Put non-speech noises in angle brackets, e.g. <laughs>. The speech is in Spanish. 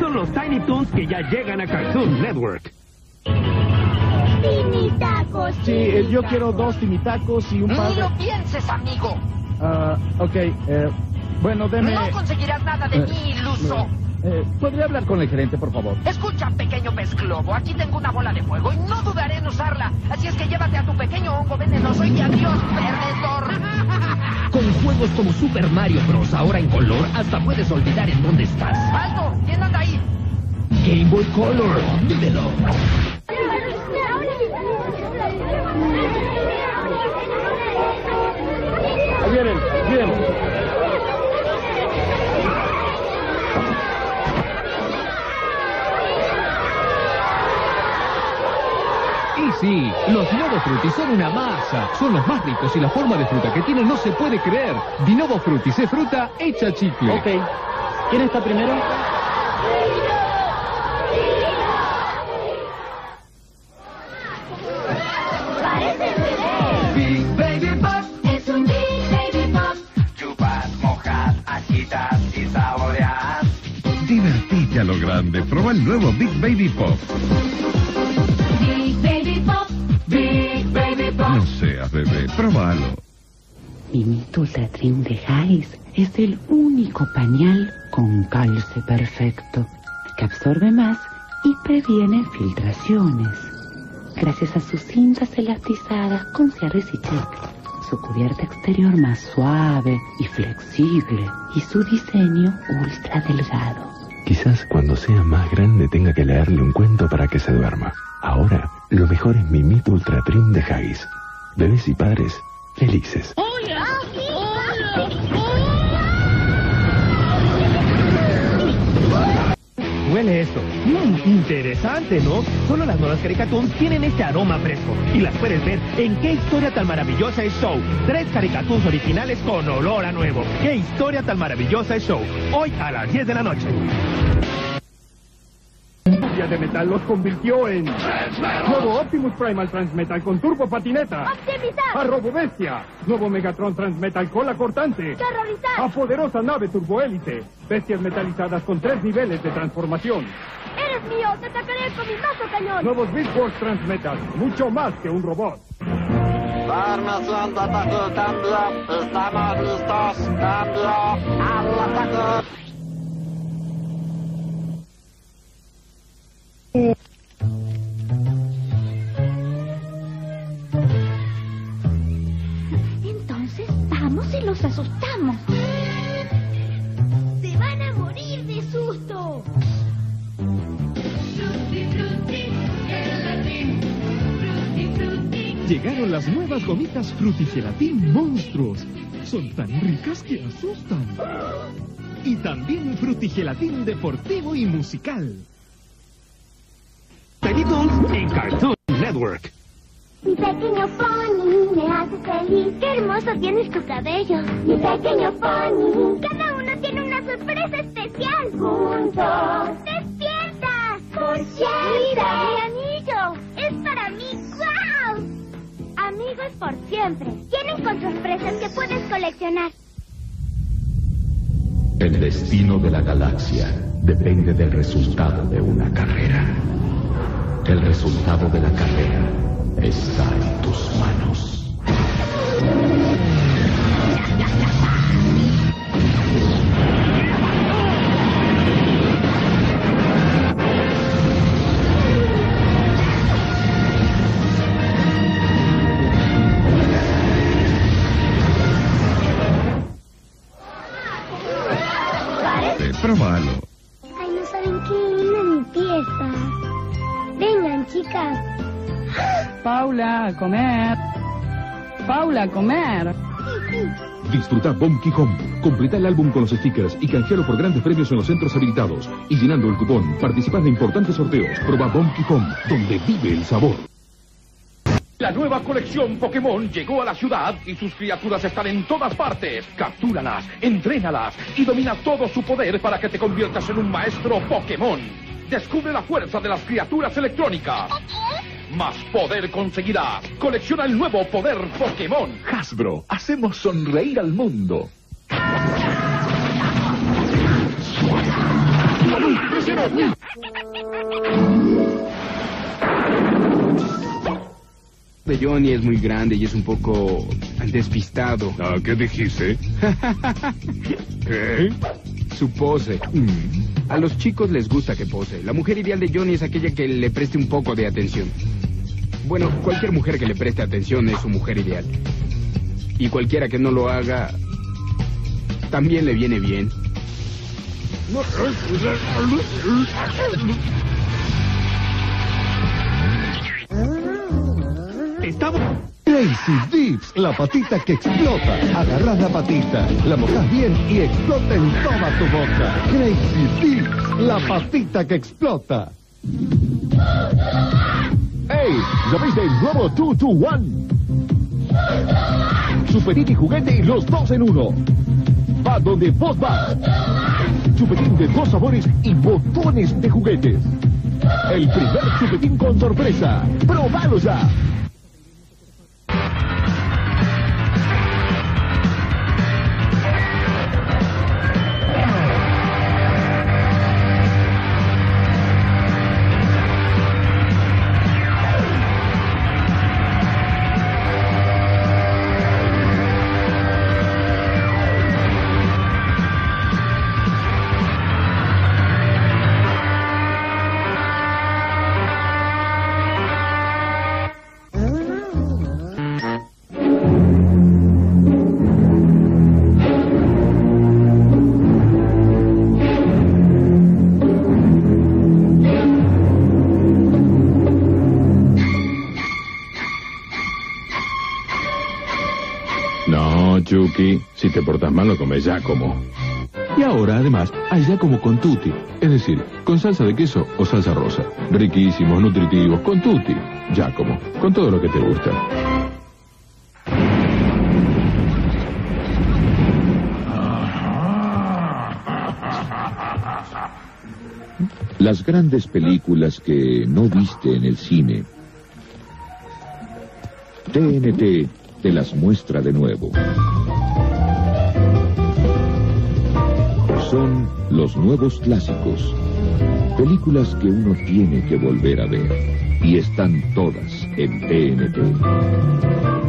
son los Tiny Toons que ya llegan a Cartoon Network. Timitacos. Sí, eh, yo quiero dos timitacos y un par Ni lo pienses, amigo. Ah, ok, eh, bueno, deme... No conseguirás nada de Eh, mí, iluso. eh, ¿Podría hablar con el gerente, por favor? Escucha, pequeño pez globo, aquí tengo una bola de fuego y no dudaré en usarla. Así es que llévate a tu pequeño hongo venenoso y adiós, perdedor. <laughs> Con juegos como Super Mario Bros. ahora en color, hasta puedes olvidar en dónde estás. ¡Alto! ¿Quién anda ahí? Game Boy Color, vívelo. Ahí vienen, bien. Sí, los Dinovo Frutti son una masa. Son los más ricos y la forma de fruta que tienen no se puede creer. Dinovo Frutti es fruta hecha chicle. Ok, ¿quién está primero? Parece bebé. Big Baby Pop. Es un Big Baby Pop. Chupas, mojas, agitas y saboreas. Divertite a lo grande. Proba el nuevo Big Baby Pop. No seas bebé, probalo. Mimito Ultra Trim de Hais es el único pañal con calce perfecto que absorbe más y previene filtraciones. Gracias a sus cintas elastizadas con cierres y check, su cubierta exterior más suave y flexible y su diseño ultra delgado. Quizás cuando sea más grande tenga que leerle un cuento para que se duerma. Ahora, lo mejor es Mimito Ultra Trim de Haggis. Bebés y padres felices. Huele esto. Mmm, interesante, ¿no? Solo las nuevas Caricatoons tienen este aroma fresco. Y las puedes ver en qué historia tan maravillosa es Show. Tres Caricatoons originales con olor a nuevo. ¿Qué historia tan maravillosa es Show? Hoy a las 10 de la noche. Día de Metal los convirtió en... Nuevo Optimus Primal Transmetal con turbo patineta. Optimizar. A Robobestia. Nuevo Megatron Transmetal cola cortante. Terrorizar. A poderosa nave turbohélice. Bestias metalizadas con tres niveles de transformación. Eres mío. Te atacaré con mi mazo cañón. Nuevos Beast Wars Transmetal. Mucho más que un robot. Formación de ataque cambia. Estamos listos. Cambio al ataque. Los asustamos. Se van a morir de susto. Llegaron las nuevas gomitas Frutigelatin Monstruos. Son tan ricas que asustan. Y también Frutigelatin deportivo y musical. Toons en Cartoon Network. Mi pequeño pony me hace feliz. Qué hermoso tienes tu cabello. Mi pequeño pony. Cada uno tiene una sorpresa especial. Juntos. ¡Despierta! ¡Por siempre! ¡Mi anillo! ¡Es para mí! ¡Guau! Amigos por siempre. Tienen con sorpresas que puedes coleccionar. El destino de la galaxia depende del resultado de una carrera. El resultado de la carrera está en tus manos. Chicas. Paula, a comer. Paula, a comer. Disfruta Bonky Home. Completa el álbum con los stickers y canjealo por grandes premios en los centros habilitados. Y llenando el cupón, participas de importantes sorteos. Proba Bonky Home, donde vive el sabor. La nueva colección Pokémon llegó a la ciudad y sus criaturas están en todas partes. Captúralas, entrénalas y domina todo su poder para que te conviertas en un maestro Pokémon. Descubre la fuerza de las criaturas electrónicas. Más poder conseguirás. Colecciona el nuevo poder Pokémon. Hasbro, hacemos sonreír al mundo. De Johnny es muy grande y es un poco despistado. Ah, ¿Qué dijiste? ¿Qué? <laughs> Su pose. A los chicos les gusta que pose. La mujer ideal de Johnny es aquella que le preste un poco de atención. Bueno, cualquier mujer que le preste atención es su mujer ideal. Y cualquiera que no lo haga, también le viene bien. Estamos... Crazy Dips, la patita que explota. Agarras la patita, la mojas bien y explota en toda tu boca. Crazy Dips, la patita que explota. ¡Ey! ¿Ya viste el nuevo 221? Chupetín y juguete y los dos en uno. Va donde vos vas. Chupetín de dos sabores y botones de juguetes. El primer chupetín con sorpresa. ¡Probalo ya! Te portas mal lo comes Giacomo. Y ahora, además, hay Giacomo con tutti, es decir, con salsa de queso o salsa rosa. Riquísimos, nutritivos, con tutti. Giacomo, con todo lo que te gusta. Las grandes películas que no viste en el cine. TNT te las muestra de nuevo. Los nuevos clásicos. Películas que uno tiene que volver a ver. Y están todas en TNT.